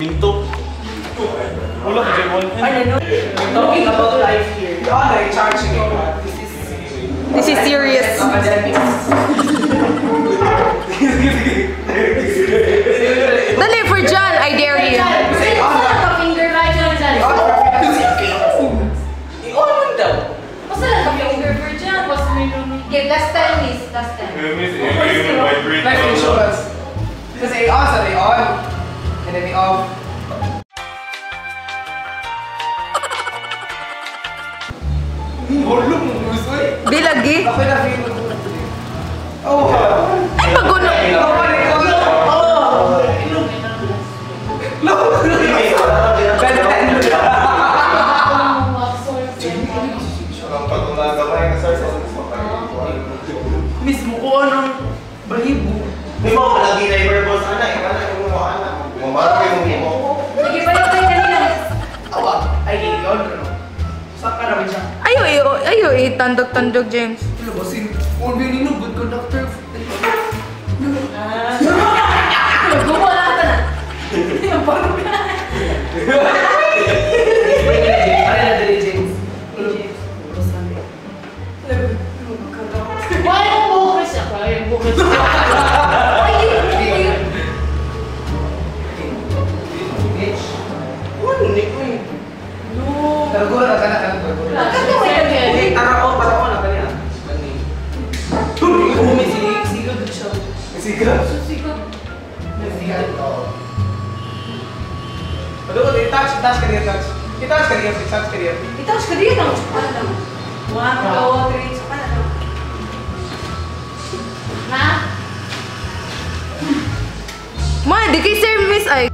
Pinto. Pull up J1. We're talking about life here. You are like charging it. This is serious. John, I dare you. Yeah, last time is last time. My friend. Bulong mo, gusto eh. Bilagi? Ako na feel mo. Oo. Ay, magulo. Mismo ko anong bahibo. Di ba ako lagi na i-purpose Ayo, itandog-tandog, James. Ano ba good conductor. Ka na. Parang na dali, James? Why yung bukas siya? Why yung bukas siya? Ay, yun. Bitch. Unik ko eh. Nagula ka na May silig? Susigot. May silig. Ano ko, touch, touch. I-touch ka niya, touch ka niya. Itaos ka dito. Ano? One, two, three. Sa kanan. Na? Ma, di kay Sir Miss ay.